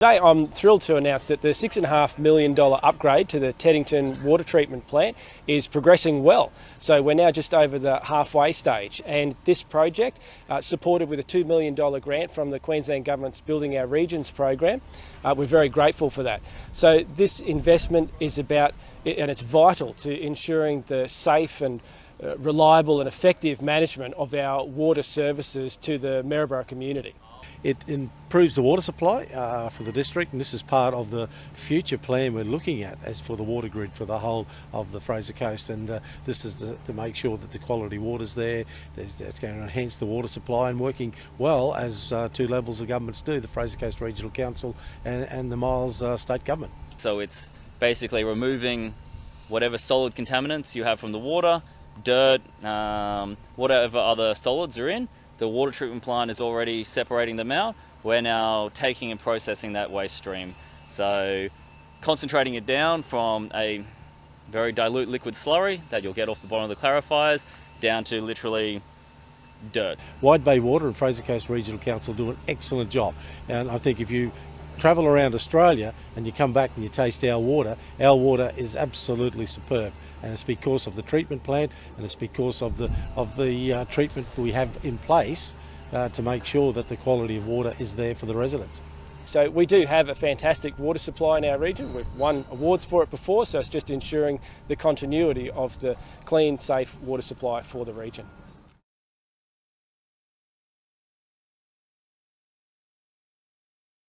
Today I'm thrilled to announce that the $6.5 million upgrade to the Teddington water treatment plant is progressing well. So we're now just over the halfway stage and this project, uh, supported with a $2 million grant from the Queensland Government's Building Our Regions program, uh, we're very grateful for that. So this investment is about, and it's vital to ensuring the safe and uh, reliable and effective management of our water services to the Maryborough community. It improves the water supply uh, for the district, and this is part of the future plan we're looking at as for the water grid for the whole of the Fraser Coast. And uh, this is to, to, make sure that the quality water's there. There's, it's going to enhance the water supply and working well as uh, two levels of governments do: the Fraser Coast Regional Council and, and the Miles uh, State Government. So it's basically removing whatever solid contaminants you have from the water, dirt, um, whatever other solids are in the water treatment plant is already separating them out. We're now taking and processing that waste stream. So concentrating it down from a very dilute liquid slurry that you'll get off the bottom of the clarifiers down to literally dirt. Wide Bay Water and Fraser Coast Regional Council do an excellent job. And I think if you travel around Australia and you come back and you taste our water, our water is absolutely superb. And it's because of the treatment plant and it's because of the, of the uh, treatment we have in place uh, to make sure that the quality of water is there for the residents. So we do have a fantastic water supply in our region. We've won awards for it before, so it's just ensuring the continuity of the clean, safe water supply for the region.